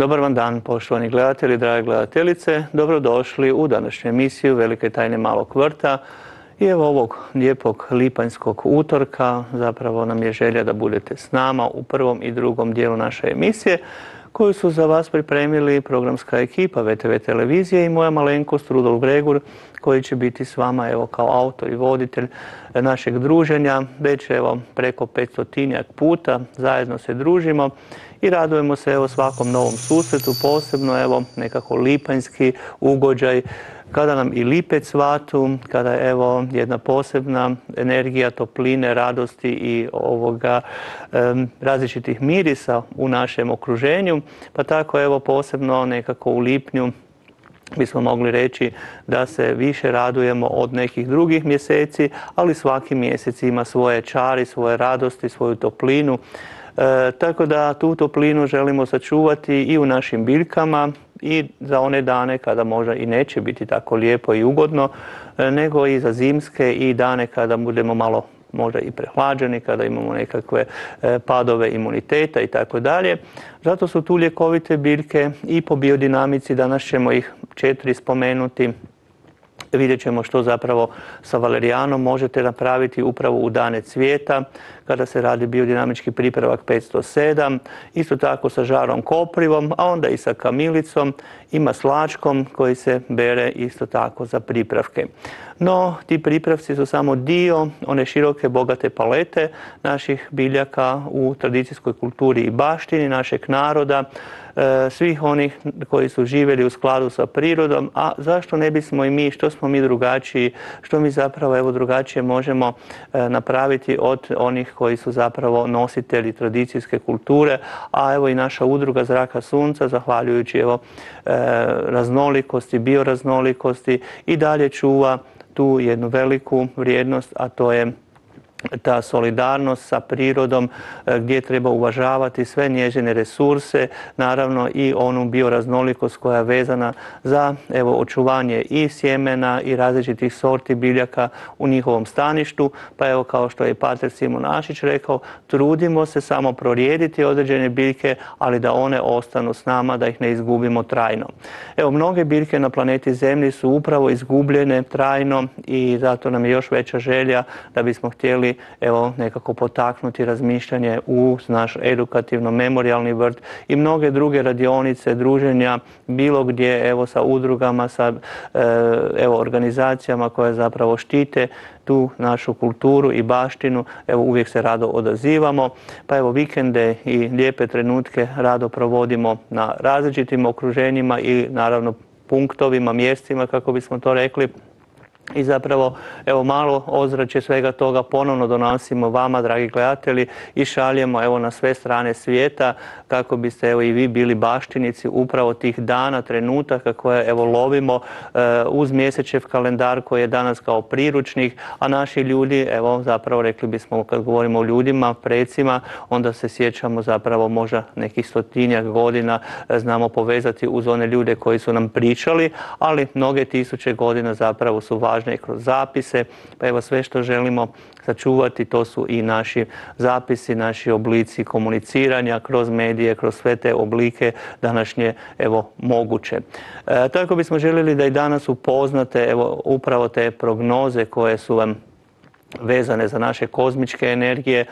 Dobar vam dan, poštovani gledatelji, drage gledateljice. Dobrodošli u današnju emisiju Velike tajne malog vrta. I evo ovog lijepog lipanjskog utorka zapravo nam je želja da budete s nama u prvom i drugom dijelu naše emisije koju su za vas pripremili programska ekipa VTV televizije i moja malenkost Rudolf Gregur koji će biti s vama evo kao autor i voditelj našeg druženja. Već evo preko 500 puta zajedno se družimo i radujemo se evo svakom novom susretu, posebno evo nekako lipanjski ugođaj kada nam i lipe cvatu, kada je evo jedna posebna energija topline, radosti i ovoga različitih mirisa u našem okruženju, pa tako evo posebno nekako u lipnju bismo mogli reći da se više radujemo od nekih drugih mjeseci, ali svaki mjesec ima svoje čari, svoje radosti, svoju toplinu. E, tako da tu toplinu želimo sačuvati i u našim biljkama i za one dane kada možda i neće biti tako lijepo i ugodno, e, nego i za zimske i dane kada budemo malo možda i prehlađeni, kada imamo nekakve e, padove imuniteta i tako dalje. Zato su tu ljekovite biljke i po biodinamici, danas ćemo ih četiri spomenuti, vidjet ćemo što zapravo sa valerijanom možete napraviti upravo u dane cvijeta kada se radi biodinamički pripravak 507, isto tako sa žarom koprivom, a onda i sa kamilicom i maslačkom koji se bere isto tako za pripravke. No, ti pripravci su samo dio one široke, bogate palete naših biljaka u tradicijskoj kulturi i baštini našeg naroda, svih onih koji su živjeli u skladu sa prirodom, a zašto ne bismo i mi, što smo mi drugačiji, što mi zapravo evo drugačije možemo e, napraviti od onih koji su zapravo nositelji tradicijske kulture, a evo i naša udruga Zraka Sunca, zahvaljujući evo e, raznolikosti, bioraznolikosti i dalje čuva tu jednu veliku vrijednost, a to je ta solidarnost sa prirodom e, gdje treba uvažavati sve njezine resurse, naravno i onu bioraznolikost koja je vezana za evo, očuvanje i sjemena i različitih sorti biljaka u njihovom staništu. Pa evo kao što je Pater Simonašić rekao, trudimo se samo prorijediti određene biljke, ali da one ostanu s nama, da ih ne izgubimo trajno. Evo, mnoge biljke na planeti Zemlji su upravo izgubljene trajno i zato nam je još veća želja da bismo htjeli evo nekako potaknuti razmišljanje u naš edukativno memorialni vrt i mnoge druge radionice, druženja bilo gdje evo sa udrugama, sa e, evo organizacijama koje zapravo štite tu našu kulturu i baštinu, evo uvijek se rado odazivamo, pa evo vikende i lijepe trenutke rado provodimo na različitim okruženjima i naravno punktovima, mjestima kako bismo to rekli i zapravo evo malo ozračje svega toga ponovno donosimo vama dragi gledatelji i šaljemo evo na sve strane svijeta kako biste evo i vi bili baštinici upravo tih dana, trenutaka koje evo lovimo e, uz mjesečev kalendar koji je danas kao priručnik, a naši ljudi evo zapravo rekli bismo kad govorimo o ljudima, precima, onda se sjećamo zapravo možda nekih stotinjak godina e, znamo povezati uz one ljude koji su nam pričali, ali mnoge tisuće godina zapravo su važni važne kroz zapise, pa evo sve što želimo sačuvati to su i naši zapisi, naši oblici komuniciranja kroz medije, kroz sve te oblike današnje evo moguće. E, tako bismo željeli da i danas upoznate evo upravo te prognoze koje su vam vezane za naše kozmičke energije, e,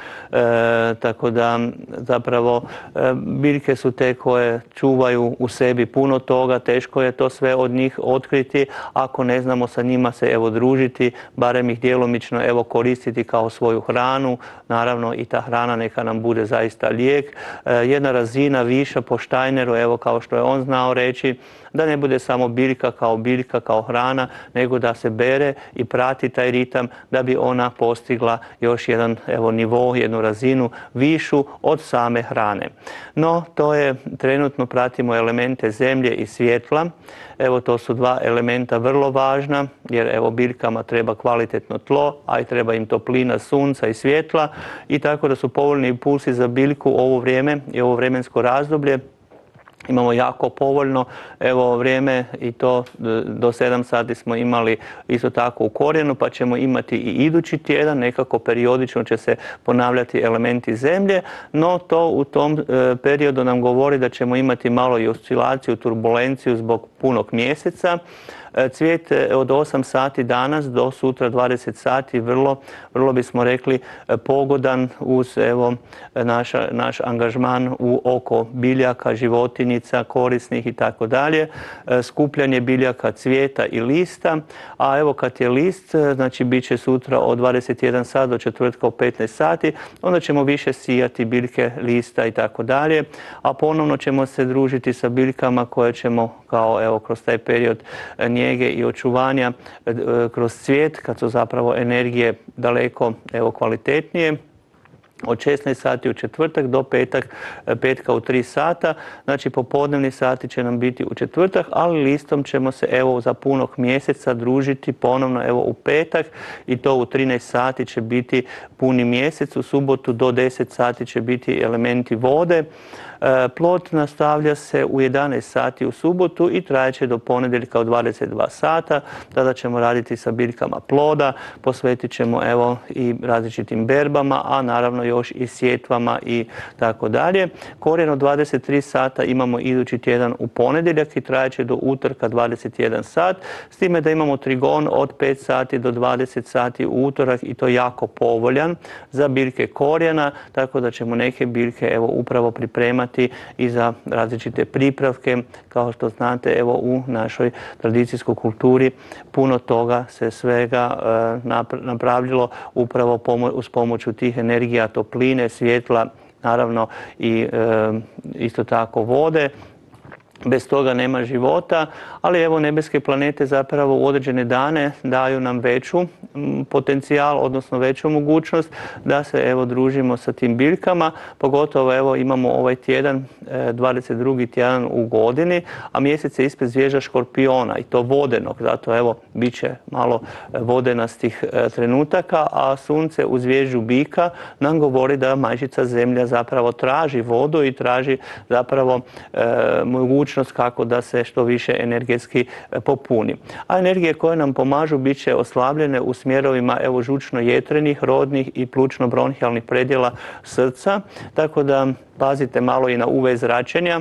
tako da zapravo e, biljke su te koje čuvaju u sebi puno toga, teško je to sve od njih otkriti, ako ne znamo sa njima se evo družiti, barem ih djelomično evo koristiti kao svoju hranu, naravno i ta hrana neka nam bude zaista lijek. E, jedna razina viša po Štajneru, evo kao što je on znao reći, da ne bude samo biljka kao biljka, kao hrana, nego da se bere i prati taj ritam da bi ona postigla još jedan evo, nivo, jednu razinu višu od same hrane. No, to je, trenutno pratimo elemente zemlje i svjetla. Evo, to su dva elementa vrlo važna, jer evo, biljkama treba kvalitetno tlo, a i treba im toplina sunca i svjetla i tako da su povoljni impulsi za biljku ovo vrijeme i ovo vremensko razdoblje imamo jako povoljno. Evo vrijeme i to do 7 sati smo imali isto tako u korijenu pa ćemo imati i idući tjedan. Nekako periodično će se ponavljati elementi zemlje no to u tom e, periodu nam govori da ćemo imati malo i oscilaciju, turbulenciju zbog punog mjeseca. E, cvijet e, od 8 sati danas do sutra 20 sati vrlo, vrlo bismo rekli e, pogodan uz evo, naša, naš angažman u oko biljaka, životinjica, korisnih i tako dalje. Skupljanje biljaka cvijeta i lista, a evo kad je list, znači bit će sutra od 21 sat do četvrtka u 15 sati, onda ćemo više sijati biljke, lista i tako dalje, a ponovno ćemo se družiti sa biljkama koje ćemo kao evo kroz taj period njege i očuvanja e, kroz cvijet kad su zapravo energije daleko evo kvalitetnije od 16 sati u četvrtak do petak, e, petka u 3 sata. Znači popodnevni sati će nam biti u četvrtak, ali listom ćemo se evo za punog mjeseca družiti ponovno evo u petak i to u 13 sati će biti puni mjesec, u subotu do 10 sati će biti elementi vode. E, plot nastavlja se u 11 sati u subotu i trajeće do ponedjeljka u 22 sata. Tada ćemo raditi sa biljkama ploda, posvetit ćemo evo i različitim berbama, a naravno još i sjetvama i tako dalje. Korijen od 23 sata imamo idući tjedan u ponedjeljak i trajeće do utorka 21 sat, s time da imamo trigon od 5 sati do 20 sati u utorak i to jako povoljan za biljke korijena, tako da ćemo neke biljke evo upravo pripremati i za različite pripravke. Kao što znate, evo u našoj tradicijskoj kulturi puno toga se svega e, napravljalo upravo uz pomoću tih energija topline, svjetla, naravno i e, isto tako vode bez toga nema života, ali evo nebeske planete zapravo u određene dane daju nam veću potencijal, odnosno veću mogućnost da se evo družimo sa tim biljkama, pogotovo evo imamo ovaj tjedan, 22. E, tjedan u godini, a mjesec je ispred zvježa škorpiona i to vodenog, zato evo bit će malo vodenastih e, trenutaka, a sunce u zvježu bika nam govori da majčica zemlja zapravo traži vodu i traži zapravo e, mogućnost mogućnost kako da se što više energetski e, popuni. A energije koje nam pomažu bit će oslabljene u smjerovima evo žučno-jetrenih, rodnih i plučno-bronhijalnih predjela srca, tako da pazite malo i na UV zračenja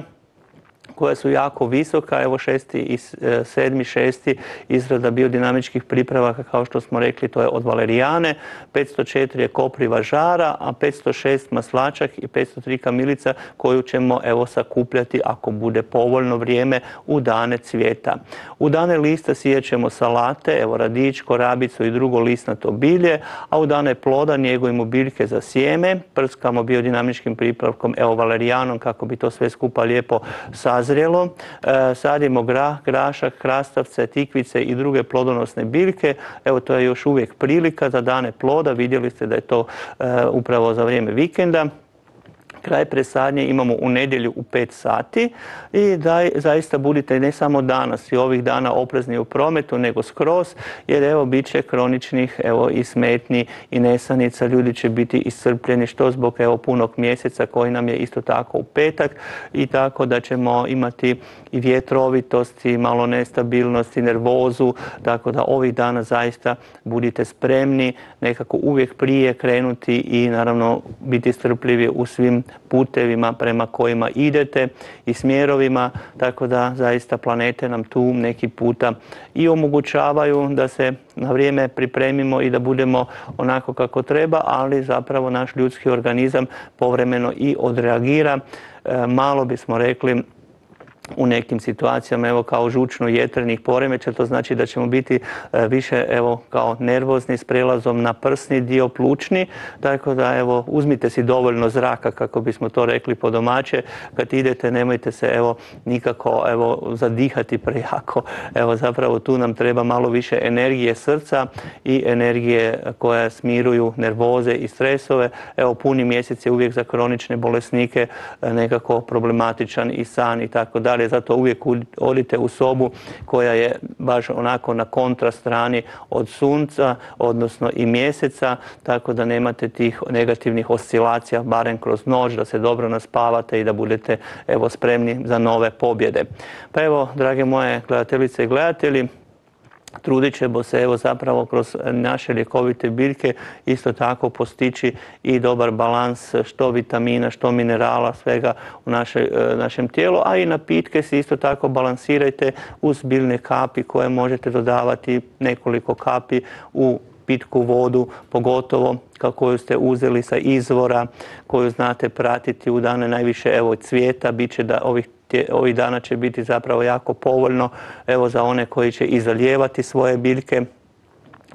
koja su jako visoka, evo šesti i e, sedmi, šesti izrada biodinamičkih pripravaka, kao što smo rekli, to je od valerijane, 504 je kopriva žara, a 506 maslačak i 503 kamilica koju ćemo evo sakupljati ako bude povoljno vrijeme u dane cvijeta. U dane lista sijećemo salate, evo radić, korabicu i drugo listnato bilje, a u dane ploda njegujemo biljke za sjeme, prskamo biodinamičkim pripravkom, evo valerijanom kako bi to sve skupa lijepo sazvijeli sazrjelo, e, sadimo grah, grašak, krastavce, tikvice i druge plodonosne biljke. Evo to je još uvijek prilika za dane ploda, vidjeli ste da je to e, upravo za vrijeme vikenda kraj presadnje imamo u nedjelju u 5 sati i da zaista budite ne samo danas i ovih dana oprezni u prometu, nego skroz, jer evo bit će kroničnih evo i smetnji i nesanica, ljudi će biti iscrpljeni što zbog evo punog mjeseca koji nam je isto tako u petak i tako da ćemo imati i vjetrovitost i malo nestabilnosti, nervozu, tako da ovih dana zaista budite spremni nekako uvijek prije krenuti i naravno biti strpljivi u svim putevima prema kojima idete i smjerovima, tako da zaista planete nam tu neki puta i omogućavaju da se na vrijeme pripremimo i da budemo onako kako treba, ali zapravo naš ljudski organizam povremeno i odreagira. E, malo bismo rekli u nekim situacijama evo kao žučno jetrenih poremeća, to znači da ćemo biti e, više evo kao nervozni s prelazom na prsni dio plučni, tako da evo uzmite si dovoljno zraka kako bismo to rekli po domaće, kad idete nemojte se evo nikako evo zadihati prejako, evo zapravo tu nam treba malo više energije srca i energije koje smiruju nervoze i stresove, evo puni mjesec je uvijek za kronične bolesnike e, nekako problematičan i san i tako dalje dalje. Zato uvijek odite u sobu koja je baš onako na kontra strani od sunca, odnosno i mjeseca, tako da nemate tih negativnih oscilacija, barem kroz noć, da se dobro naspavate i da budete evo spremni za nove pobjede. Pa evo, drage moje gledateljice i gledatelji, trudit ćemo se evo zapravo kroz naše ljekovite biljke isto tako postići i dobar balans što vitamina, što minerala, svega u naše, e, našem tijelu, a i napitke se isto tako balansirajte uz biljne kapi koje možete dodavati nekoliko kapi u pitku vodu, pogotovo koju ste uzeli sa izvora, koju znate pratiti u dane najviše evo cvijeta, bit će da ovih ovih dana će biti zapravo jako povoljno evo za one koji će i zalijevati svoje biljke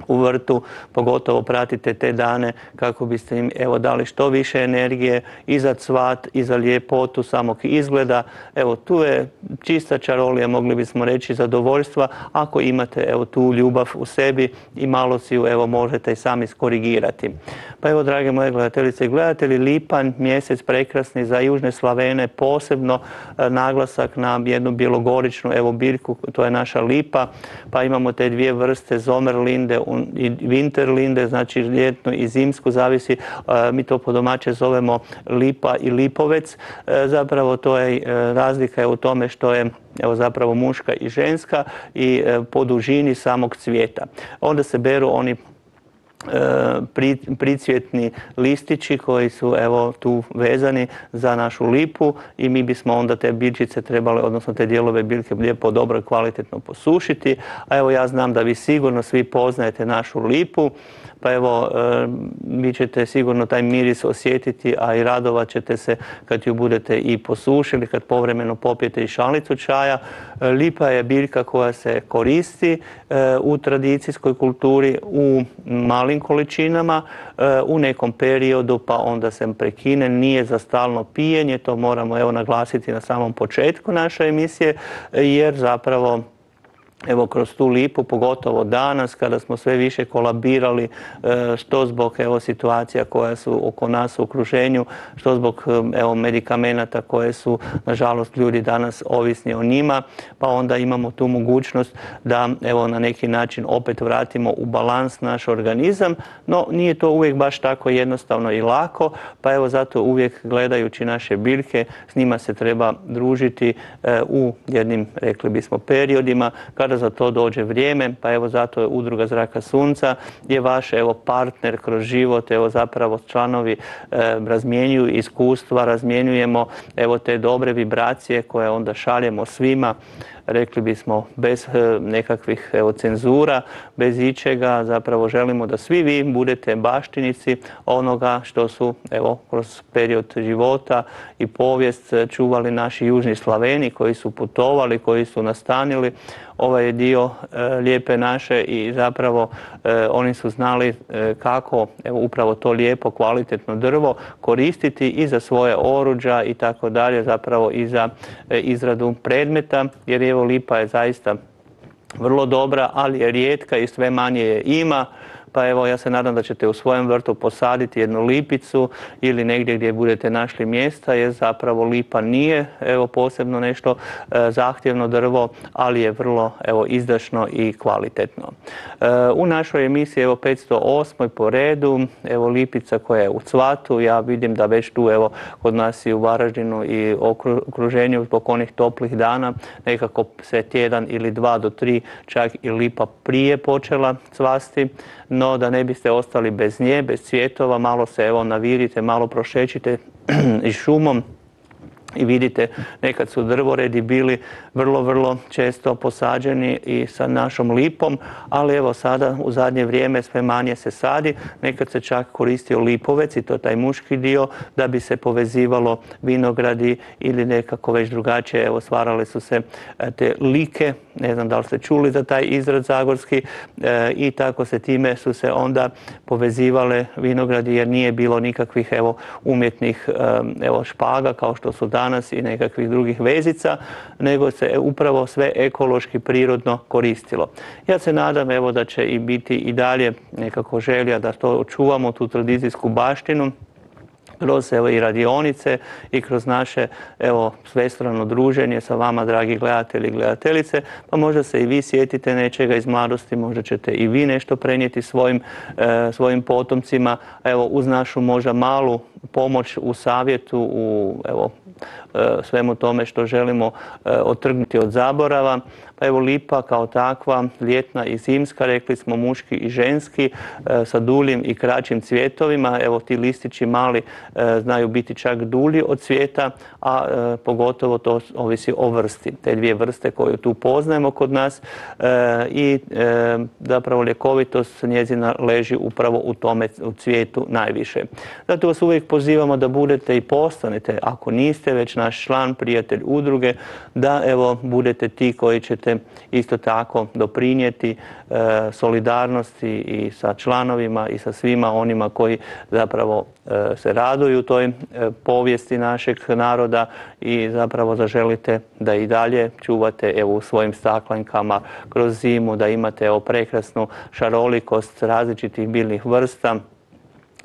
u vrtu, pogotovo pratite te dane kako biste im evo dali što više energije i za cvat i za lijepotu samog izgleda. Evo tu je čista čarolija, mogli bismo reći zadovoljstva ako imate evo tu ljubav u sebi i malo si ju evo možete i sami skorigirati. Pa evo drage moje gledateljice i gledatelji, lipanj mjesec prekrasni za južne Slavene, posebno e, naglasak na jednu bjelogoričnu evo biljku, to je naša lipa, pa imamo te dvije vrste zomerlinde winterlinde, znači ljetnu i zimsku, zavisi, mi to po domaće zovemo lipa i lipovec. E, zapravo to je e, razlika je u tome što je evo zapravo muška i ženska i e, po dužini samog cvijeta. Onda se beru oni pricvjetni listići koji su evo tu vezani za našu lipu i mi bismo onda te biljčice trebali, odnosno te dijelove biljke lijepo dobro i kvalitetno posušiti. A evo ja znam da vi sigurno svi poznajete našu lipu pa evo e, vi ćete sigurno taj miris osjetiti, a i radovat ćete se kad ju budete i posušili, kad povremeno popijete i šalicu čaja. E, lipa je biljka koja se koristi e, u tradicijskoj kulturi u malim količinama, u nekom periodu pa onda se prekine, nije za stalno pijenje, to moramo evo naglasiti na samom početku naše emisije, jer zapravo evo kroz tu lipu, pogotovo danas kada smo sve više kolabirali, e, što zbog evo situacija koja su oko nas u okruženju, što zbog e, evo medikamenata koje su nažalost ljudi danas ovisni o njima, pa onda imamo tu mogućnost da evo na neki način opet vratimo u balans naš organizam, no nije to uvijek baš tako jednostavno i lako, pa evo zato uvijek gledajući naše biljke, s njima se treba družiti e, u jednim, rekli bismo, periodima kada za to dođe vrijeme, pa evo zato je Udruga Zraka Sunca je vaš evo partner kroz život, evo zapravo članovi e, razmjenjuju iskustva, razmjenjujemo evo te dobre vibracije koje onda šaljemo svima. Rekli bismo bez e, nekakvih evo, cenzura, bez ičega, zapravo želimo da svi vi budete baštinici onoga što su evo, kroz period života i povijest čuvali naši južni Slaveni koji su putovali, koji su nastanili ovaj dio e, lijepe naše i zapravo e, oni su znali kako evo, upravo to lijepo kvalitetno drvo koristiti i za svoje oruđa i tako dalje, zapravo i za izradu predmeta jer je evo lipa je zaista vrlo dobra, ali je rijetka i sve manje je ima pa evo ja se nadam da ćete u svojem vrtu posaditi jednu lipicu ili negdje gdje budete našli mjesta jer zapravo lipa nije evo posebno nešto e, zahtjevno drvo, ali je vrlo evo izdašno i kvalitetno. E, u našoj emisiji evo 508. po redu, evo lipica koja je u cvatu, ja vidim da već tu evo kod nas i u Varaždinu i okruženju zbog onih toplih dana nekako se tjedan ili dva do tri čak i lipa prije počela cvasti no da ne biste ostali bez nje, bez cvjetova, malo se evo navirite, malo prošećite i šumom i vidite nekad su drvoredi bili vrlo, vrlo često posađeni i sa našom lipom, ali evo sada u zadnje vrijeme sve manje se sadi, nekad se čak koristio lipovec i to taj muški dio da bi se povezivalo vinogradi ili nekako već drugačije, evo stvarale su se e, te like, ne znam da li ste čuli za taj izraz zagorski e, i tako se time su se onda povezivale vinogradi jer nije bilo nikakvih evo umjetnih e, evo špaga kao što su danas i nekakvih drugih vezica, nego se upravo sve ekološki prirodno koristilo. Ja se nadam evo da će i biti i dalje nekako želja da to očuvamo tu tradicijsku baštinu kroz evo i radionice i kroz naše evo svestrano druženje sa vama dragi gledatelji i gledateljice, pa možda se i vi sjetite nečega iz mladosti, možda ćete i vi nešto prenijeti svojim, e, svojim potomcima, evo uz našu možda malu pomoć u savjetu, u evo, svemu tome što želimo e, otrgnuti od zaborava. Pa evo lipa kao takva, ljetna i zimska, rekli smo muški i ženski, e, sa duljim i kraćim cvjetovima. Evo ti listići mali znaju biti čak dulji od cvijeta, a pogotovo to ovisi o vrsti. Te dvije vrste koje tu poznajemo kod nas i zapravo ljekovitost njezina leži upravo u tome u cvijetu najviše. Zato vas uvijek pozivamo da budete i postanete, ako niste već naš član, prijatelj udruge, da evo budete ti koji ćete isto tako doprinijeti e, solidarnosti i sa članovima i sa svima onima koji zapravo e, se raduju toj e, povijesti našeg naroda i zapravo zaželite da i dalje čuvate evo u svojim staklenkama kroz zimu, da imate evo prekrasnu šarolikost različitih biljnih vrsta,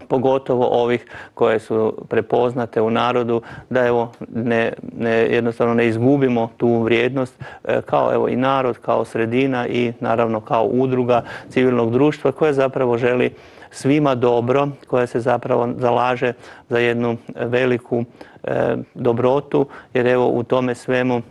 pogotovo ovih koje su prepoznate u narodu, da evo ne, ne, jednostavno ne izgubimo tu vrijednost e, kao evo i narod, kao sredina i naravno kao udruga civilnog društva koja zapravo želi svima dobro, koja se zapravo zalaže za jednu veliku e, dobrotu, jer evo u tome svemu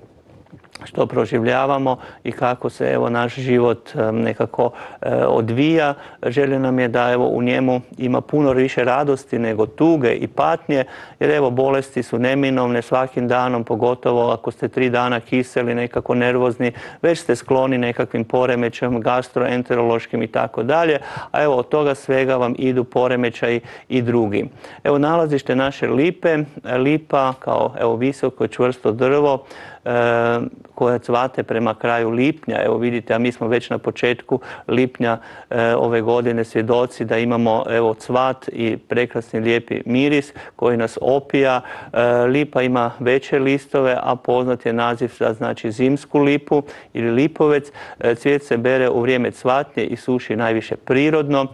što proživljavamo i kako se evo naš život nekako e, odvija. Želje nam je da evo u njemu ima puno više radosti nego tuge i patnje, jer evo bolesti su neminovne svakim danom, pogotovo ako ste tri dana kiseli, nekako nervozni, već ste skloni nekakvim poremećajom gastroenterološkim i tako dalje, a evo od toga svega vam idu poremećaji i drugi. Evo nalazište naše lipe, lipa kao evo visoko čvrsto drvo, koja cvate prema kraju lipnja. Evo vidite, a mi smo već na početku lipnja e, ove godine svjedoci da imamo evo cvat i prekrasni lijepi miris koji nas opija. E, lipa ima veće listove, a poznat je naziv za znači zimsku lipu ili lipovec. E, cvijet se bere u vrijeme cvatnje i suši najviše prirodno.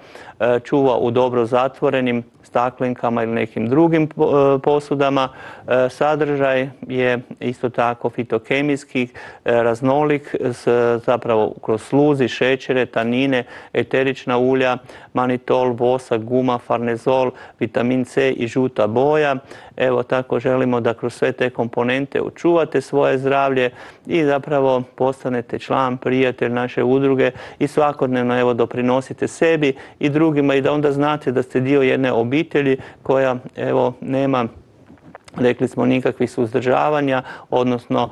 Čuva u dobro zatvorenim staklenkama ili nekim drugim e, posudama. E, sadržaj je isto tako fitokemijski, e, raznolik, zapravo kroz sluzi, šećere, tanine, eterična ulja, manitol, vosak, guma, farnezol, vitamin C i žuta boja. Evo tako želimo da kroz sve te komponente očuvate svoje zdravlje i zapravo postanete član, prijatelj naše udruge i svakodnevno evo doprinosite sebi i drugima i da onda znate da ste dio jedne obitelji koja evo nema rekli smo nikakvih suzdržavanja, odnosno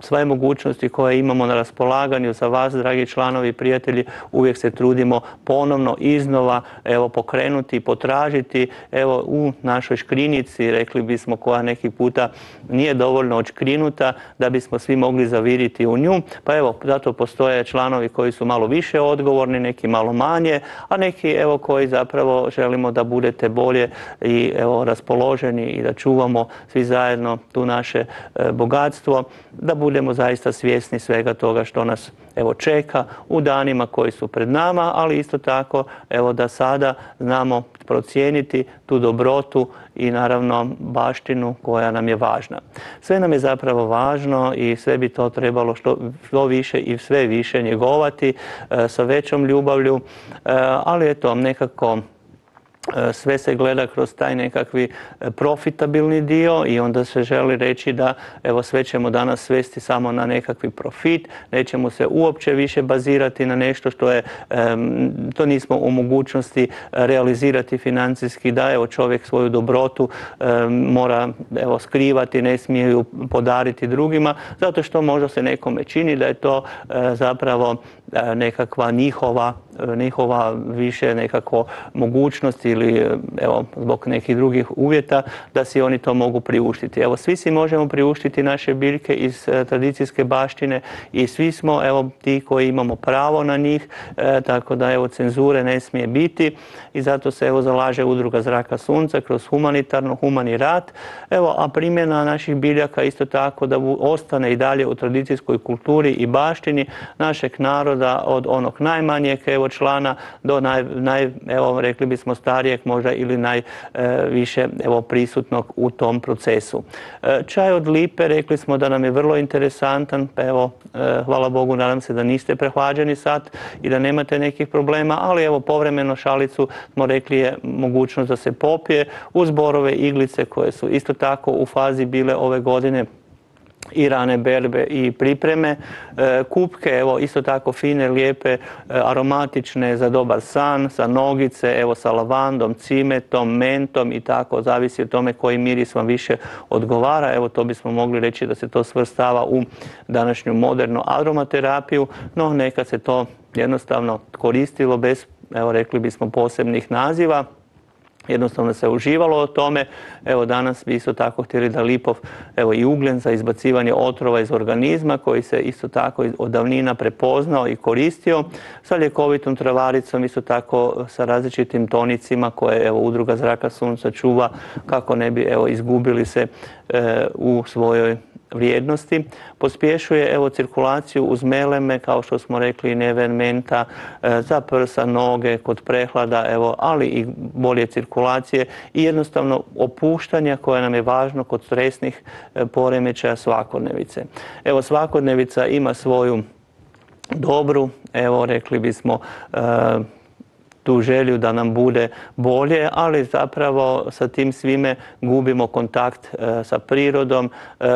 sve mogućnosti koje imamo na raspolaganju za vas, dragi članovi i prijatelji, uvijek se trudimo ponovno iznova evo, pokrenuti, potražiti evo, u našoj škrinici, rekli bismo koja neki puta nije dovoljno odškrinuta da bismo svi mogli zaviriti u nju. Pa evo, zato postoje članovi koji su malo više odgovorni, neki malo manje, a neki evo koji zapravo želimo da budete bolje i evo raspoloženi i da čuvamo svi zajedno tu naše e, bogatstvo, da budemo zaista svjesni svega toga što nas evo čeka u danima koji su pred nama, ali isto tako evo da sada znamo procijeniti tu dobrotu i naravno baštinu koja nam je važna. Sve nam je zapravo važno i sve bi to trebalo što, što više i sve više njegovati e, sa većom ljubavlju, e, ali eto nekako sve se gleda kroz taj nekakvi e, profitabilni dio i onda se želi reći da evo sve ćemo danas svesti samo na nekakvi profit, nećemo se uopće više bazirati na nešto što je, to nismo u mogućnosti realizirati financijski, da evo čovjek svoju dobrotu mora evo skrivati, ne smije ju podariti drugima, zato što možda se nekome čini da je to e, zapravo nekakva njihova, njihova više nekako mogućnost ili evo, zbog nekih drugih uvjeta da si oni to mogu priuštiti. Evo, svi si možemo priuštiti naše biljke iz e, tradicijske baštine i svi smo evo, ti koji imamo pravo na njih, e, tako da evo, cenzure ne smije biti i zato se evo, zalaže udruga Zraka Sunca kroz humanitarno, humani rat, evo, a primjena naših biljaka isto tako da ostane i dalje u tradicijskoj kulturi i baštini našeg naroda od onog najmanjeg evo člana do naj, naj evo rekli bismo starijeg možda ili najviše evo prisutnog u tom procesu. Čaj od lipe rekli smo da nam je vrlo interesantan, pa evo hvala Bogu nadam se da niste prehlađeni sad i da nemate nekih problema, ali evo povremeno šalicu smo rekli je mogućnost da se popije uz borove iglice koje su isto tako u fazi bile ove godine i rane berbe i pripreme. E, kupke, evo isto tako fine, lijepe, e, aromatične za dobar san, sa nogice, evo sa lavandom, cimetom, mentom i tako, zavisi o tome koji miris vam više odgovara. Evo to bismo mogli reći da se to svrstava u današnju modernu aromaterapiju, no nekad se to jednostavno koristilo bez, evo rekli bismo, posebnih naziva jednostavno se uživalo o tome. Evo danas bi isto tako htjeli da lipov, evo i ugljen za izbacivanje otrova iz organizma koji se isto tako od davnina prepoznao i koristio sa ljekovitom travaricom, isto tako sa različitim tonicima koje evo udruga zraka sunca čuva kako ne bi evo izgubili se e, u svojoj vrijednosti. Pospješuje evo cirkulaciju uz meleme, kao što smo rekli, nevenmenta, e, za prsa, noge, kod prehlada, evo, ali i bolje cirkulacije i jednostavno opuštanja koje nam je važno kod stresnih e, poremećaja svakodnevice. Evo, svakodnevica ima svoju dobru, evo, rekli bismo, e, tu želju da nam bude bolje, ali zapravo sa tim svime gubimo kontakt e, sa prirodom, e,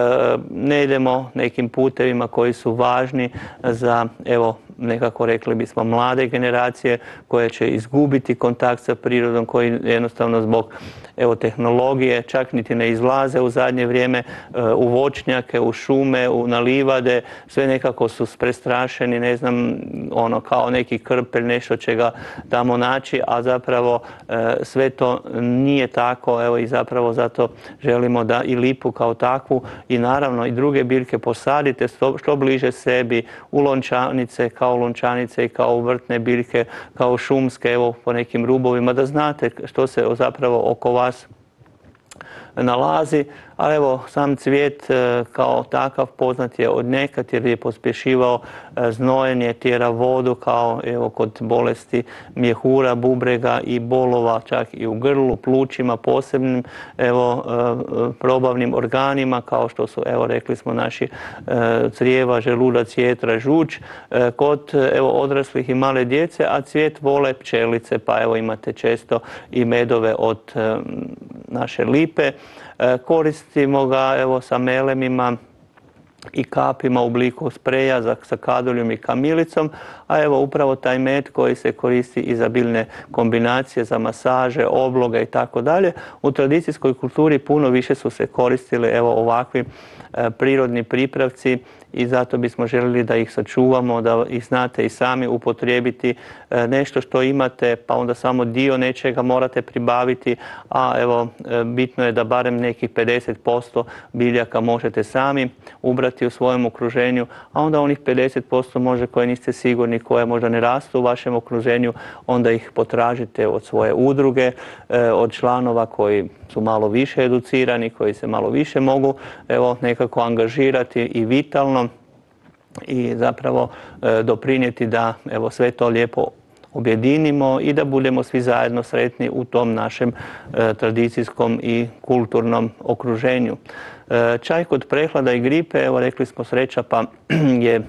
ne idemo nekim putevima koji su važni za evo nekako rekli bismo mlade generacije koje će izgubiti kontakt sa prirodom, koji jednostavno zbog evo tehnologije čak niti ne izlaze u zadnje vrijeme e, u voćnjake, u šume, u nalivade, sve nekako su prestrašeni, ne znam, ono kao neki krpelj, nešto će ga tamo naći, a zapravo e, sve to nije tako, evo i zapravo zato želimo da i lipu kao takvu i naravno i druge biljke posadite što bliže sebi u lončanice kao lončanice i kao vrtne biljke, kao šumske, evo po nekim rubovima, da znate što se zapravo oko vas nalazi, ali evo sam cvijet e, kao takav poznat je od nekad jer je pospješivao e, znojenje, tjera vodu kao evo kod bolesti mjehura, bubrega i bolova čak i u grlu, plućima, posebnim evo e, probavnim organima kao što su evo rekli smo naši crijeva, želudac, jetra, žuč kod evo odraslih i male djece, a cvijet vole pčelice pa evo imate često i medove od naše lipe. E, koristimo ga evo sa melemima i kapima u obliku spreja sa kaduljom i kamilicom, a evo upravo taj med koji se koristi i za biljne kombinacije, za masaže, obloge i tako dalje. U tradicijskoj kulturi puno više su se koristili evo ovakvi e, prirodni pripravci i zato bismo željeli da ih sačuvamo, da ih znate i sami upotrijebiti e, nešto što imate, pa onda samo dio nečega morate pribaviti, a evo e, bitno je da barem nekih 50% biljaka možete sami ubrati u svojem okruženju, a onda onih 50% može koje niste sigurni, koje možda ne rastu u vašem okruženju, onda ih potražite od svoje udruge, e, od članova koji su malo više educirani, koji se malo više mogu evo, nekako angažirati i vitalno i zapravo e, doprinijeti da evo, sve to lijepo objedinimo i da budemo svi zajedno sretni u tom našem e, tradicijskom i kulturnom okruženju. E, čaj kod prehlada i gripe, evo rekli smo sreća pa je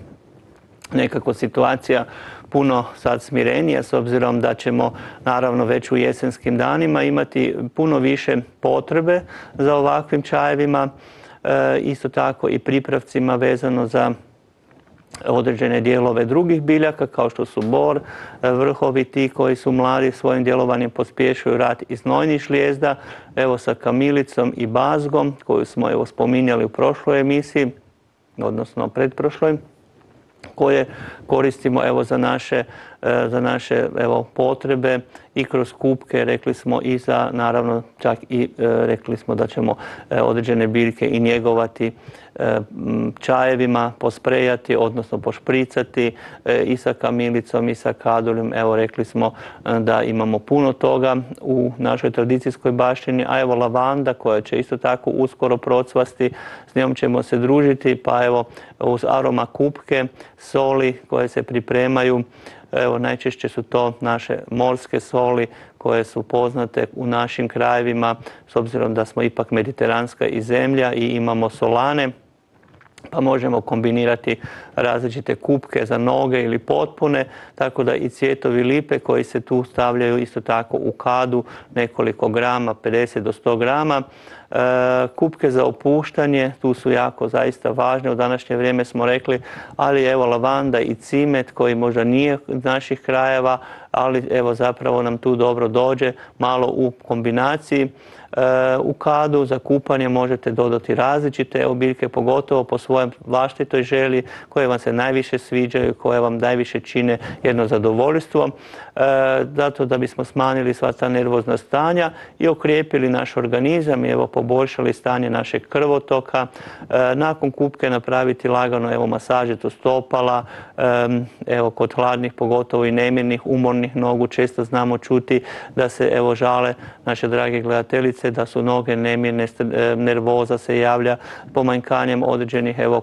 nekako situacija puno sad smirenija s obzirom da ćemo naravno već u jesenskim danima imati puno više potrebe za ovakvim čajevima, e, isto tako i pripravcima vezano za određene dijelove drugih biljaka kao što su bor, e, vrhovi ti koji su mladi svojim djelovanjem pospješuju rat iz nojnih šlijezda, evo sa kamilicom i bazgom koju smo evo spominjali u prošloj emisiji, odnosno predprošloj koje koristimo evo za naše, e, za naše evo, potrebe i kroz kupke, rekli smo i za naravno čak i e, rekli smo da ćemo e, određene biljke i njegovati čajevima, posprejati, odnosno pošpricati i sa kamilicom i sa kaduljom. Evo rekli smo da imamo puno toga u našoj tradicijskoj baštini, a evo lavanda koja će isto tako uskoro procvasti, s njom ćemo se družiti, pa evo uz aroma kupke, soli koje se pripremaju Evo, najčešće su to naše morske soli koje su poznate u našim krajevima, s obzirom da smo ipak mediteranska i zemlja i imamo solane pa možemo kombinirati različite kupke za noge ili potpune, tako da i cvjetovi lipe koji se tu stavljaju isto tako u kadu nekoliko grama, 50 do 100 grama. E, kupke za opuštanje, tu su jako zaista važne, u današnje vrijeme smo rekli, ali evo lavanda i cimet koji možda nije naših krajeva, ali evo zapravo nam tu dobro dođe, malo u kombinaciji. E, u kadu za kupanje možete dodati različite obiljke, pogotovo po svojem vlastitoj želi koje vam se najviše sviđaju, koje vam najviše čine jedno zadovoljstvo, e, zato da bismo smanjili sva ta nervozna stanja i okrijepili naš organizam i evo poboljšali stanje našeg krvotoka. E, nakon kupke napraviti lagano evo masažitu stopala, evo kod hladnih pogotovo i nemirnih, umornih nogu često znamo čuti da se evo žale naše drage gledateljice da su noge nemirne, e, nervoza se javlja pomanjkanjem određenih evo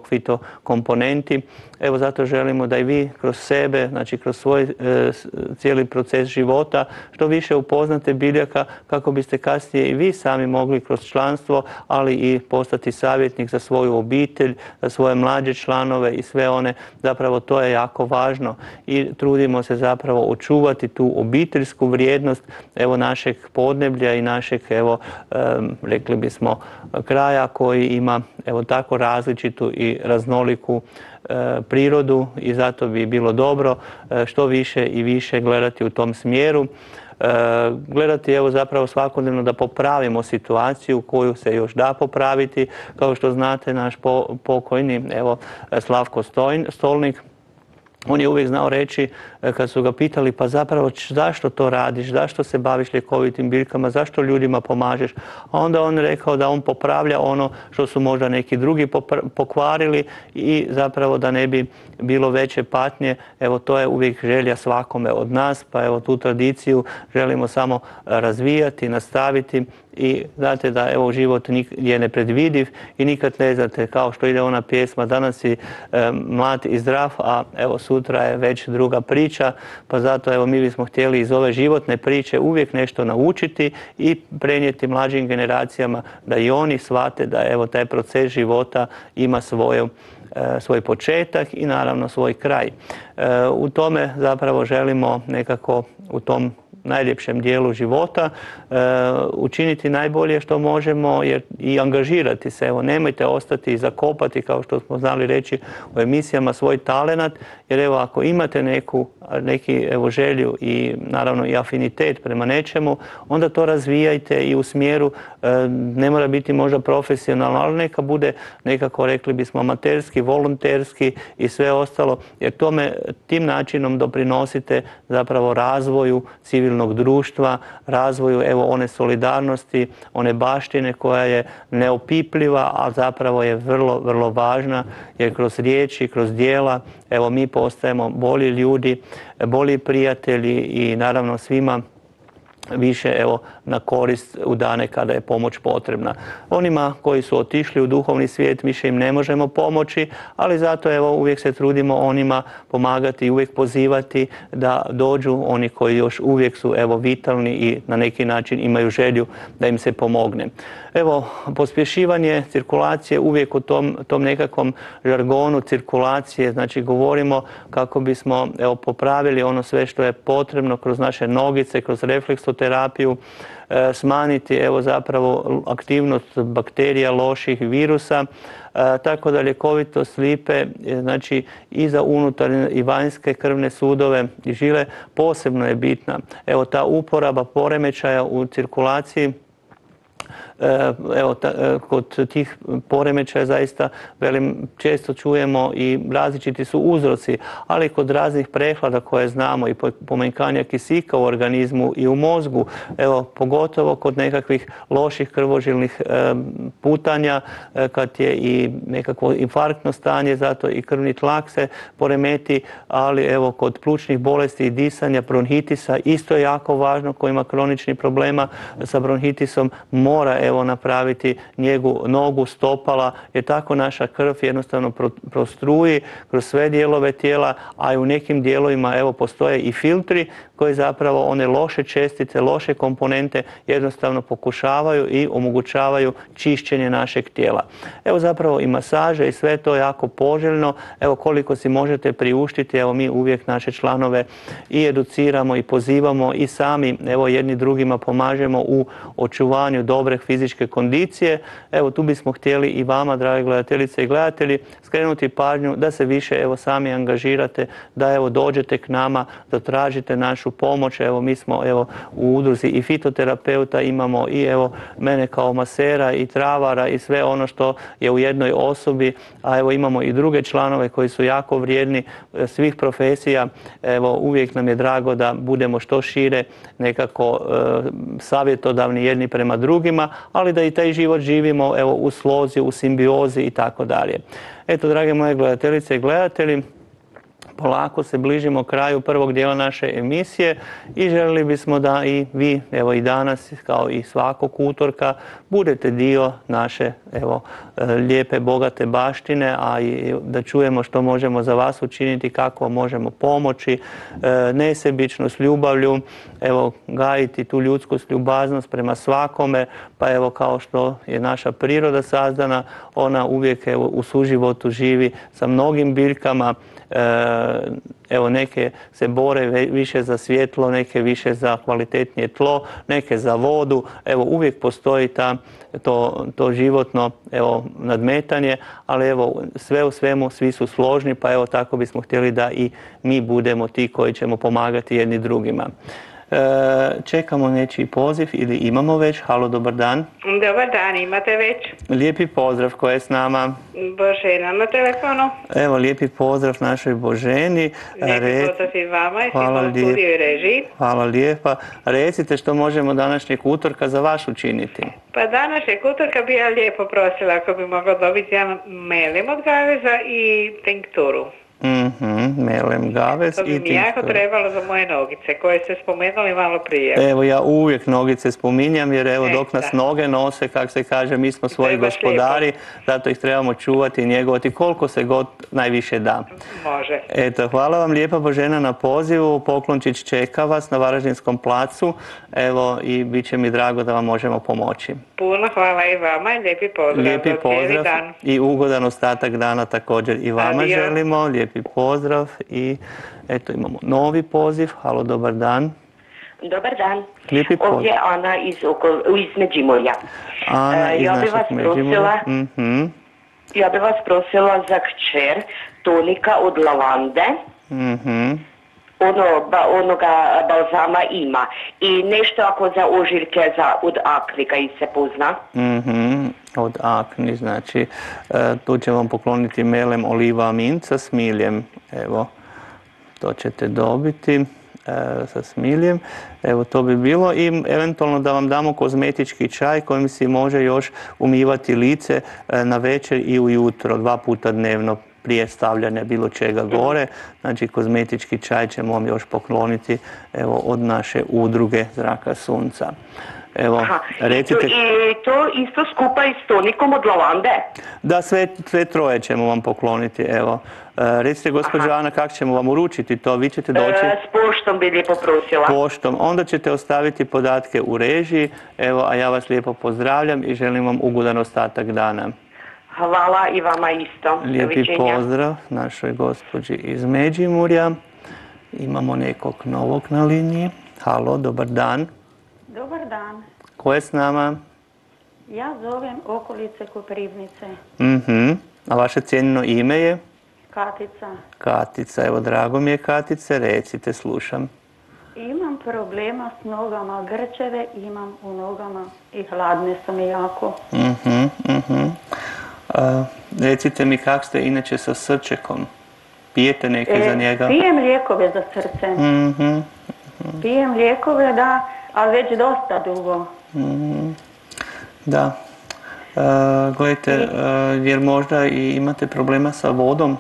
komponenti. Evo zato želimo da i vi kroz sebe, znači kroz svoj e, cijeli proces života što više upoznate biljaka kako biste kasnije i vi sami mogli kroz članstvo, ali i postati savjetnik za svoju obitelj, za svoje mlađe članove i sve one. Zapravo to je jako važno i trudimo se zapravo očuvati tu obiteljsku vrijednost evo našeg podneblja i našeg evo rekli bismo kraja koji ima evo tako različitu i raznoliku prirodu i zato bi bilo dobro e, što više i više gledati u tom smjeru. E, gledati evo zapravo svakodnevno da popravimo situaciju koju se još da popraviti. Kao što znate naš pokojni evo Slavko Stolnik on je uvijek znao reći e, kad su ga pitali pa zapravo zašto to radiš, zašto se baviš ljekovitim biljkama, zašto ljudima pomažeš. Onda on rekao da on popravlja ono što su možda neki drugi pokvarili i zapravo da ne bi bilo veće patnje. Evo to je uvijek želja svakome od nas pa evo tu tradiciju želimo samo razvijati, nastaviti i znate da evo život je nepredvidiv i nikad ne znate kao što ide ona pjesma danas si e, mlad i zdrav, a evo sutra je već druga priča, pa zato evo mi bismo htjeli iz ove životne priče uvijek nešto naučiti i prenijeti mlađim generacijama da i oni shvate da evo taj proces života ima svoju e, svoj početak i naravno svoj kraj. E, u tome zapravo želimo nekako u tom najljepšem dijelu života, e, učiniti najbolje što možemo i angažirati se. Evo, nemojte ostati i zakopati, kao što smo znali reći u emisijama, svoj talenat, jer evo, ako imate neku, neki evo, želju i naravno i afinitet prema nečemu, onda to razvijajte i u smjeru, ne mora biti možda profesionalno, ali neka bude nekako, rekli bismo, amaterski, volonterski i sve ostalo, jer tome, tim načinom doprinosite zapravo razvoju civilnog društva, razvoju evo one solidarnosti, one baštine koja je neopipljiva, a zapravo je vrlo, vrlo važna jer kroz riječi, kroz dijela, evo mi postajemo bolji ljudi, bolji prijatelji i naravno svima više evo na korist u dane kada je pomoć potrebna. Onima koji su otišli u duhovni svijet više im ne možemo pomoći, ali zato evo uvijek se trudimo onima pomagati i uvijek pozivati da dođu oni koji još uvijek su evo vitalni i na neki način imaju želju da im se pomogne. Evo, pospješivanje cirkulacije uvijek u tom, tom nekakvom žargonu cirkulacije, znači govorimo kako bismo evo, popravili ono sve što je potrebno kroz naše nogice, kroz refleksoterapiju, e, smanjiti evo zapravo aktivnost bakterija, loših virusa, e, tako da ljekovitost lipe, e, znači i za unutarnje i vanjske krvne sudove i žile posebno je bitna. Evo ta uporaba poremećaja u cirkulaciji evo, e, kod tih poremećaja zaista velim, često čujemo i različiti su uzroci, ali kod raznih prehlada koje znamo i pomanjkanja kisika u organizmu i u mozgu, evo, pogotovo kod nekakvih loših krvožilnih e, putanja, kad je i nekakvo infarktno stanje, zato i krvni tlak se poremeti, ali evo, kod plućnih bolesti i disanja, bronhitisa, isto je jako važno, ko ima kronični problema sa bronhitisom, mora evo napraviti njegu nogu, stopala, jer tako naša krv jednostavno prostruji kroz sve dijelove tijela, a i u nekim dijelovima evo postoje i filtri koji zapravo one loše čestice, loše komponente jednostavno pokušavaju i omogućavaju čišćenje našeg tijela. Evo zapravo i masaže i sve to jako poželjno. Evo koliko si možete priuštiti, evo mi uvijek naše članove i educiramo i pozivamo i sami evo jedni drugima pomažemo u očuvanju dobre fizičke kondicije. Evo tu bismo htjeli i vama, drage gledateljice i gledatelji, skrenuti pažnju da se više evo sami angažirate, da evo dođete k nama, da tražite našu pomoć. Evo mi smo evo u udruzi i fitoterapeuta, imamo i evo mene kao masera i travara i sve ono što je u jednoj osobi, a evo imamo i druge članove koji su jako vrijedni e, svih profesija. Evo uvijek nam je drago da budemo što šire nekako e, savjetodavni jedni prema drugima, ali da i taj život živimo evo u slozi, u simbiozi i tako dalje. Eto, drage moje gledateljice i gledatelji, polako se bližimo kraju prvog dijela naše emisije i željeli bismo da i vi, evo i danas, kao i svakog utorka, budete dio naše evo, e, lijepe, bogate baštine, a i da čujemo što možemo za vas učiniti, kako možemo pomoći, e, nesebično, s ljubavlju, evo, gajiti tu ljudskost, ljubaznost prema svakome, pa evo kao što je naša priroda sazdana, ona uvijek evo, u suživotu živi sa mnogim biljkama, E, evo neke se bore više za svjetlo, neke više za kvalitetnije tlo, neke za vodu. Evo uvijek postoji ta, to, to životno evo, nadmetanje, ali evo sve u svemu svi su složni pa evo tako bismo htjeli da i mi budemo ti koji ćemo pomagati jedni drugima. E, čekamo nečiji poziv ili imamo već. Halo, dobar dan. Dobar dan, imate već. Lijepi pozdrav, ko je s nama? Božena na telefonu. Evo, lijepi pozdrav našoj Boženi. Lijepi pozdrav i vama i Hvala i režiji. Hvala lijepa. Recite što možemo današnjeg utorka za vas učiniti. Pa današnjeg utorka bi ja lijepo prosila ako bi mogla dobiti jedan melim od gaveza i tinkturu. Mhm, melem gaves. To bi mi jako trebalo za moje nogice koje ste spomenuli malo prije. Evo ja uvijek nogice spominjam jer evo dok nas noge nose, kak se kaže, mi smo svoji gospodari, zato ih trebamo čuvati i njegovati koliko se god najviše da. Može. Eto, hvala vam lijepa Božena na pozivu, Poklončić čeka vas na Varaždinskom placu, evo i bit će mi drago da vam možemo pomoći. Puno hvala i vama i lijepi pozdrav. Lijepi pozdrav i ugodan ostatak dana također i vama želimo lijepi pozdrav i eto imamo novi poziv. Halo, dobar dan. Dobar dan. Lijepi pozdrav. Ovdje je Ana iz, iz Međimurja. Ana iz ja našeg Međimurja. Mhm. Ja bih vas prosila za kćer tonika od lavande. Mhm. Ono, onoga balzama ima. I nešto ako za ožiljke za, od akri, i se pozna. Mhm od akni, znači e, tu će vam pokloniti melem oliva mint sa smiljem, evo to ćete dobiti e, sa smiljem, evo to bi bilo. I eventualno da vam damo kozmetički čaj kojim si može još umivati lice e, na večer i ujutro, dva puta dnevno prije stavljanja bilo čega gore. Znači kozmetički čaj ćemo vam još pokloniti evo, od naše udruge Zraka Sunca. Evo, recite... I to isto skupa i s tonikom od lavande? Da, sve, sve troje ćemo vam pokloniti, evo. E, recite, gospođo Ana, kako ćemo vam uručiti to? Vi ćete doći... E, s poštom bi lijepo prosila. Poštom. Onda ćete ostaviti podatke u režiji, evo, a ja vas lijepo pozdravljam i želim vam ugodan ostatak dana. Hvala i vama isto. Lijepi pozdrav našoj gospođi iz Međimurja. Imamo nekog novog na liniji. Halo, dobar dan. Dobar dan. Ko je s nama? Ja zovem okolice Koprivnice. Mhm. A vaše cijenjeno ime je? Katica. Katica, evo drago mi je Katice, recite, slušam. Imam problema s nogama, grčeve imam u nogama i hladne su mi jako. Mhm, mhm. Recite mi kak ste inače sa srčekom? Pijete neke e, za njega? Pijem lijekove za srce. Mhm. Pijem lijekove da ali već dosta dugo. Mm, da. E, gledajte, e, jer možda i imate problema sa vodom?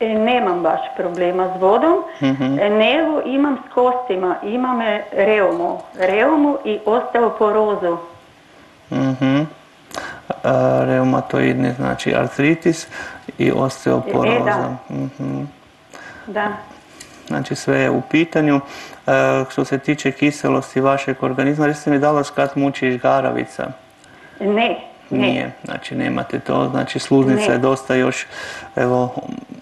E, nemam baš problema s vodom, mm nego imam s kostima, imam reumu, reumu i osteoporozu. Mhm. A, Reumatoidni, znači artritis i osteoporoza. Mhm. Da. Znači sve je u pitanju. E, što se tiče kiselosti vašeg organizma, recite mi da li kad muči žgaravica? Ne, ne. Nije, znači nemate to, znači sluznica Ne. je dosta još, evo,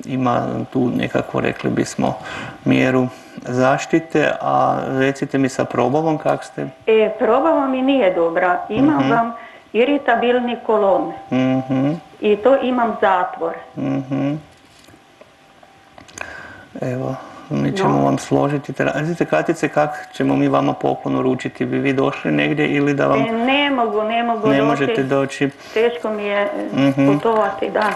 ima tu nekako, rekli bismo, mjeru zaštite, a recite mi sa probavom kak ste? E, probava mi nije dobra. Imam vam iritabilni kolon Mhm, i to imam zatvor. mhm. Evo, mi ćemo vam složiti. Recite Katice, kak ćemo mi vama poklon uručiti? Bi vi došli negdje ili da vam E, ne mogu, ne mogu ne doći. možete doći? Teško mi je Mhm. putovati, da.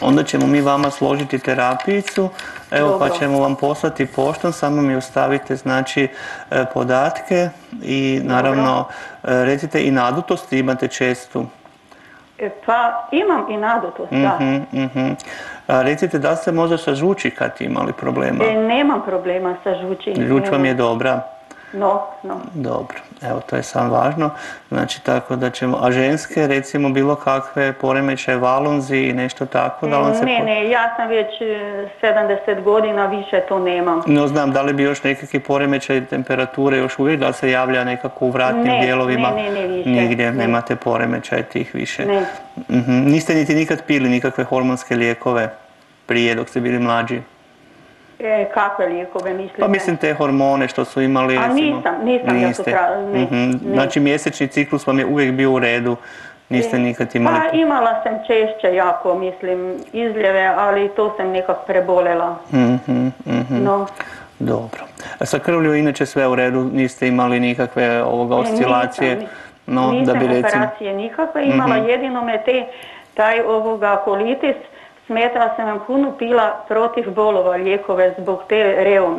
Onda ćemo mi vama složiti terapijicu, evo pa Dobro. ćemo vam poslati poštom, samo mi ostavite znači e, podatke i naravno e, recite i nadutost imate čestu. E, Pa imam i nadutost, da. Mhm, mhm. A recite da ste možda sa žuči kad imali problema? E, nemam problema sa žuči. Žuč vam je dobra? No, no. Dobro, evo to je sam važno. Znači tako da ćemo, a ženske recimo bilo kakve poremećaje valunzi i nešto tako da vam se... Ne, po- ne, ja sam već e, 70 godina, više to nemam. No znam, da li bi još nekakvi poremećaj temperature još uvijek, da se javlja nekako u vratnim Ne, dijelovima? ne, ne, ne više, Nigdje ne. nemate poremećaj tih više. Ne. Mhm. Niste niti nikad pili nikakve hormonske lijekove prije dok ste bili mlađi? E, kakve lijekove mislite? Pa mislim te hormone što su imali A nisam, nisam ja to Niste. tra- ne, Mhm. ne. Znači mjesečni ciklus vam je uvijek bio u redu, niste nikad imali... Pa imala sam češće jako, mislim, izljeve, ali to sam nekak prebolela. Mhm, mhm. No, Dobro. A sa krvlju inače sve u redu, niste imali nikakve ovoga oscilacije? E, Nisam, no, nisam da bi recimo... Mhm. operacije nikakve imala, jedino me te, taj ovoga kolitis, smetala sam vam puno pila protiv bolova lijekove zbog te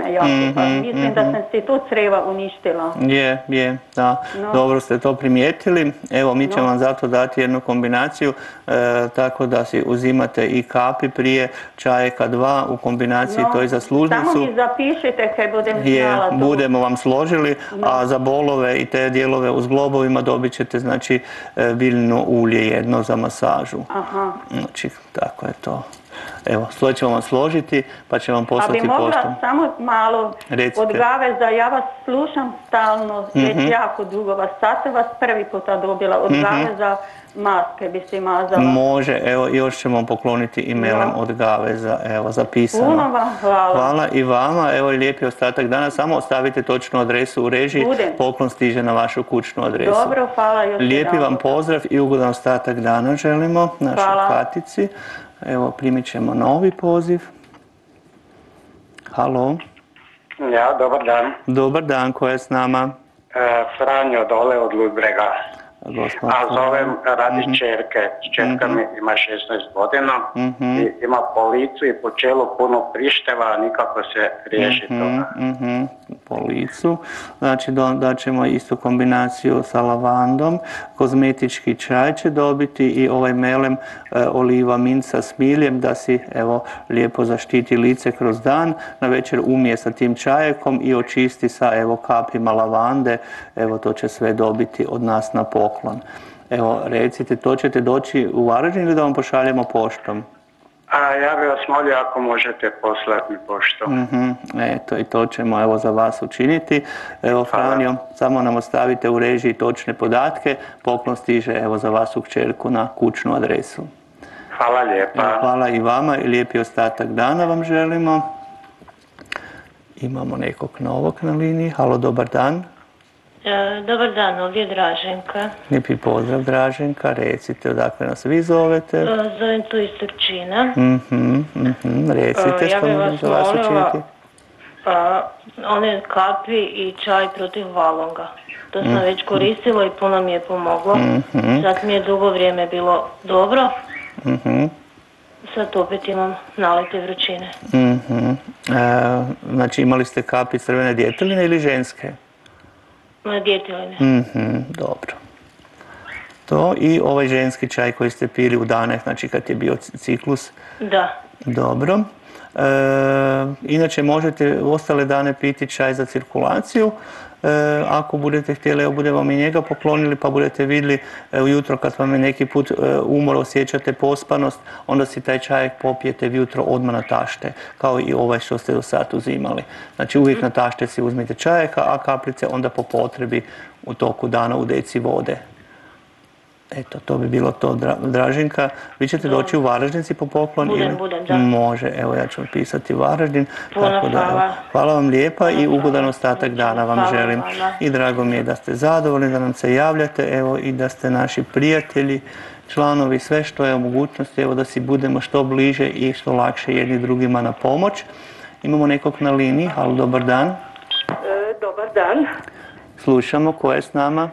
jako, pa Mhm, mislim da sam si to creva uništila. Je, je, da. No. Dobro ste to primijetili. Evo, mi ćemo vam zato dati jednu kombinaciju, e, tako da si uzimate i kapi prije čajeka dva u kombinaciji, to je za Samo služnicu. mi zapišite kaj budem Je, znala to. budemo vam složili, a za bolove i te dijelove uz globovima dobit ćete znači e, biljno ulje jedno za masažu. Aha. Znači, tako je to. Evo, sve ćemo vam složiti, pa ćemo vam A bi poslati mogla poštom. samo malo Recite. od Gaveza, ja vas slušam stalno, Mhm. već jako dugo vas, sad sam vas prvi puta dobila, od Gaveza maske bi se mazala. Može, evo još ćemo vam pokloniti i melem No. od Gaveza, evo zapisano. Puno vam hvala. Hvala i vama, evo i lijepi ostatak dana, samo ostavite točnu adresu u režiji, Budem. poklon stiže na vašu kućnu adresu. Dobro, hvala još Lijepi vam pozdrav i ugodan ostatak dana želimo našoj Hvala. Katici. Evo, primit ćemo novi poziv. Halo, Ja, dobar dan. dobar dan, ko je s nama? E, Franjo dole od Ludbrega. A zovem radi Mhm. čerke. Čerka mi ima 16 godina Mhm. i ima po licu i po čelu puno prišteva, nikako se riješi toga. Mhm, po licu. Znači da ćemo istu kombinaciju sa lavandom. Kozmetički čaj će dobiti i ovaj melem e, oliva minca s miljem da si evo lijepo zaštiti lice kroz dan. Na večer umije sa tim čajekom i očisti sa evo kapima lavande. Evo to će sve dobiti od nas na poklon. Evo recite, to ćete doći u Varaždin ili da vam pošaljemo poštom? A ja bih vas molio ako možete poslati mi pošto. Mhm, eto i to ćemo evo za vas učiniti. Evo Franjo, samo nam ostavite u režiji točne podatke, poklon stiže evo za vas u kćerku na kućnu adresu. Hvala Evo, lijepa. hvala i vama i lijepi ostatak dana vam želimo. Imamo nekog novog na liniji. Halo, dobar dan. E, Dobar dan, ovdje je Draženka. Lijepi pozdrav Draženka, recite odakle nas vi zovete. E, Zovem tu iz Trčina. Mhm, mhm, recite E, ja što možemo za vas učiniti. a, one kapi i čaj protiv valonga. To Mhm. sam već koristila i puno mi je pomoglo. Sad mi je dugo vrijeme bilo dobro. Mhm. Sad opet imam nalete vrućine. Mhm. E, znači imali ste kapi crvene djeteline ili ženske? Moje djetiline. Mhm, dobro. To i ovaj ženski čaj koji ste pili u dane, znači kad je bio ciklus. Da. Dobro. E, inače možete ostale dane piti čaj za cirkulaciju. E, ako budete htjeli, evo budemo vam i njega poklonili pa budete vidjeli e, ujutro kad vam je neki put umor, osjećate pospanost, onda si taj čaj popijete ujutro odmah na tašte, kao i ovaj što ste do sad uzimali. Znači uvijek na tašte si uzmite čajek, a kaplice onda po potrebi u toku dana u deci vode. Eto, to bi bilo to, Dražinka. Vi ćete doći u Varaždinci po poklon? Budem, budem, da. Može, evo ja ću vam pisati Varaždin. Puno tako da, hvala. hvala vam lijepa i ugodan ostatak dana vam Hvala, želim. hvala. I drago mi je da ste zadovoljni, da nam se javljate, evo i da ste naši prijatelji, članovi, sve što je u mogućnosti, evo da si budemo što bliže i što lakše jedni drugima na pomoć. Imamo nekog na liniji, ali dobar dan. E, Dobar dan. Slušamo, ko je s nama?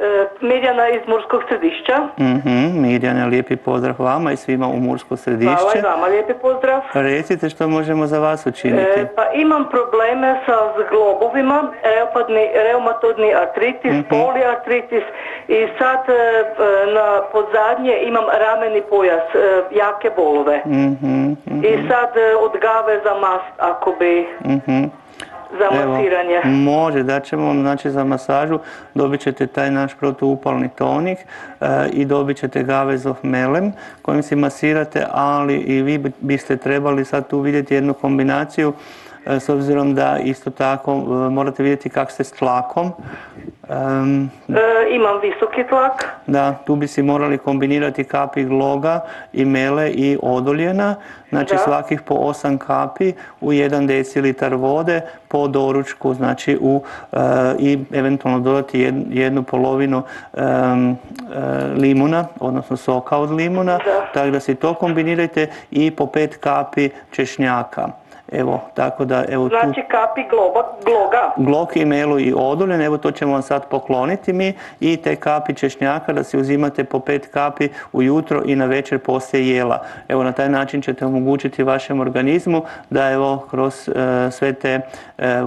E, Mirjana iz Murskog središća. Mhm, Mirjana, lijepi pozdrav vama i svima u Mursko Hvala središće. i vama, lijepi pozdrav. Recite što možemo za vas učiniti. E, pa imam probleme sa zglobovima, reopadni, reumatoidni artritis, Mhm. poliartritis i sad e, na podzadnje imam rameni pojas, e, jake bolove. Mhm, mhm, I sad e, od gave za mast, ako bi, mhm. Za Evo, masiranje. može, da ćemo vam znači za masažu, dobit ćete taj naš protuupalni tonik e, i dobit ćete gavezov melem kojim si masirate, ali i vi bi- biste trebali sad tu vidjeti jednu kombinaciju s obzirom da isto tako e, morate vidjeti kako ste s tlakom. E, imam visoki tlak. Da, tu bi si morali kombinirati kapi gloga i mele i odoljena, znači Da. svakih po 8 kapi u 1 decilitar vode po doručku, znači u, e, i eventualno dodati jed- jednu polovinu e, limuna, odnosno soka od limuna, Da. tako da si to kombinirajte i po 5 kapi češnjaka. Evo, tako da, evo tu... Znači kapi globa, gloga. Glok i melu i oduljen, evo to ćemo vam sad pokloniti mi i te kapi češnjaka da si uzimate po pet kapi ujutro i na večer poslije jela. Evo na taj način ćete omogućiti vašem organizmu da evo kroz e, sve te e,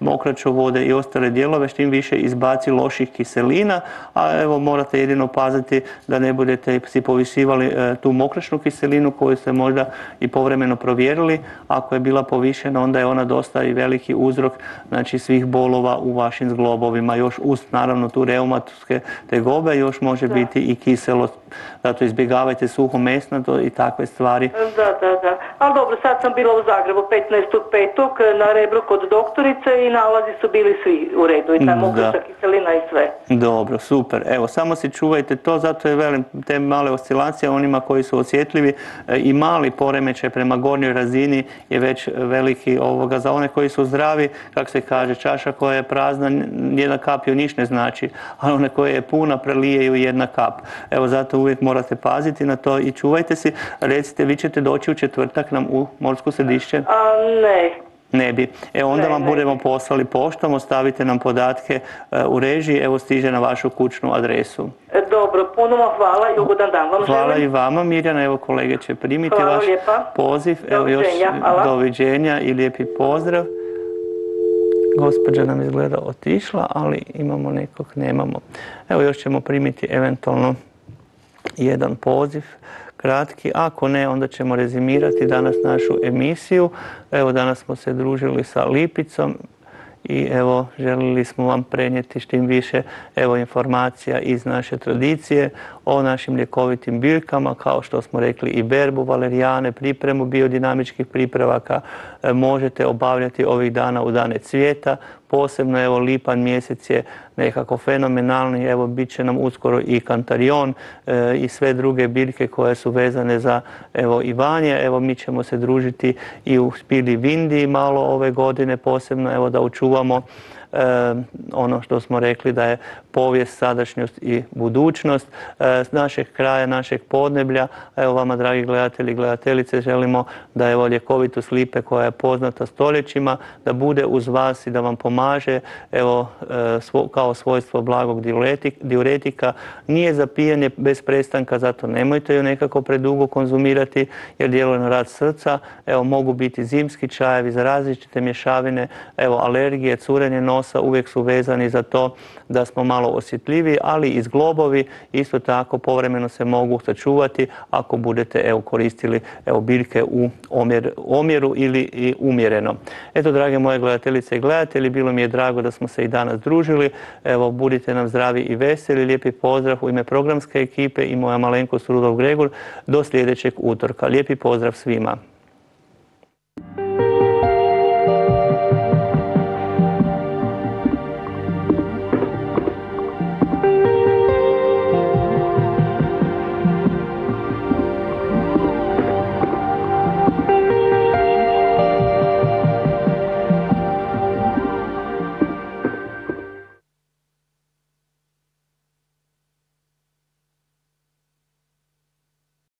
mokraćovode i ostale dijelove štim više izbaci loših kiselina, a evo morate jedino paziti da ne budete si povisivali e, tu mokračnu kiselinu koju ste možda i povremeno provjerili. Ako je bila povišena, onda je ona dosta i veliki uzrok znači, svih bolova u vašim zglobovima. Još uz, naravno, tu reumatske tegobe još može biti i kiselost. Zato izbjegavajte suho mesnato i takve stvari. Da, da, da. Ali dobro, sad sam bila u Zagrebu 15.5. na rebru kod doktorice i nalazi su bili svi u redu. I ta Da. moguća kiselina i sve. Dobro, super. Evo, samo si čuvajte to, zato je velim te male oscilacije onima koji su osjetljivi e, i mali poremećaj prema gornjoj razini je već veliki ovoga. Za one koji su zdravi, kako se kaže, čaša koja je prazna, jedna kap joj niš ne znači, a one koje je puna prelije ju jedna kap. Evo, zato uvijek morate paziti na to i čuvajte si. Recite, vi ćete doći u četvrtak nam u Morsko središće? A ne, Ne bi. E onda Ne, vam ne budemo poslali poštom, ostavite nam podatke e, u režiji, evo stiže na vašu kućnu adresu. E, dobro, puno vam hvala i ugodan dan vam Hvala želim. i vama Mirjana, evo kolege će primiti Hvala vaš lijepa. poziv. Evo još Doviđenja, hvala. doviđenja i lijepi pozdrav. Gospođa nam izgleda otišla, ali imamo nekog, nemamo. Evo još ćemo primiti eventualno jedan poziv kratki. Ako ne, onda ćemo rezimirati danas našu emisiju. Evo danas smo se družili sa Lipicom i evo želili smo vam prenijeti štim više evo informacija iz naše tradicije o našim ljekovitim biljkama, kao što smo rekli i berbu, valerijane, pripremu biodinamičkih pripravaka možete obavljati ovih dana u dane cvijeta, posebno evo lipan mjesec je nekako fenomenalni, evo bit će nam uskoro i kantarion e, i sve druge biljke koje su vezane za evo Ivanje, evo mi ćemo se družiti i u Spili Vindi malo ove godine posebno evo da očuvamo e, ono što smo rekli da je povijest, sadašnjost i budućnost e, našeg kraja, našeg podneblja. Evo vama, dragi gledatelji i gledateljice, želimo da evo ljekovitu slipe koja je poznata stoljećima, da bude uz vas i da vam pomaže evo e, svo- kao svojstvo blagog diuretik- diuretika. Nije za pijenje bez prestanka, zato nemojte ju nekako predugo konzumirati jer djeluje na rad srca. Evo mogu biti zimski čajevi za različite mješavine, evo alergije, curenje nosa uvijek su vezani za to da smo malo osjetljiviji, ali i zglobovi isto tako povremeno se mogu sačuvati ako budete evo, koristili evo, biljke u omjer, omjeru ili i umjereno. Eto, drage moje gledateljice i gledatelji, bilo mi je drago da smo se i danas družili. Evo, budite nam zdravi i veseli. Lijepi pozdrav u ime programske ekipe i moja malenkost Rudolf Gregur do sljedećeg utorka. Lijepi pozdrav svima.